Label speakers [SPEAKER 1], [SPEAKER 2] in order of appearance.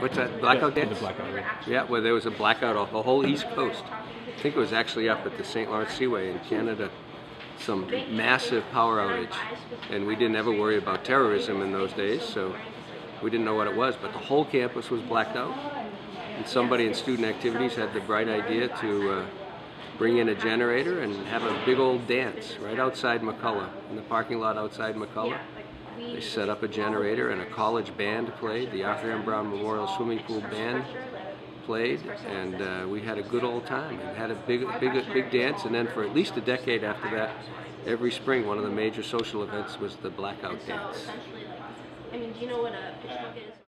[SPEAKER 1] What's that? Blackout
[SPEAKER 2] yeah,
[SPEAKER 1] dance?
[SPEAKER 2] The blackout. Yeah.
[SPEAKER 1] Yeah, where there was a blackout off the whole East Coast. I think it was actually up at the St. Lawrence Seaway in Canada. Some massive power outage, and we didn't ever worry about terrorism in those days, so we didn't know what it was. But the whole campus was blacked out, and somebody in student activities had the bright idea to uh, bring in a generator and have a big old dance right outside McCullough, in the parking lot outside McCullough. They set up a generator and a college band played. The M. Brown Memorial Swimming Pool Band played, and uh, we had a good old time and had a big, big, big dance. And then for at least a decade after that, every spring, one of the major social events was the blackout dance.
[SPEAKER 3] I mean, do you know what a pitchfork is?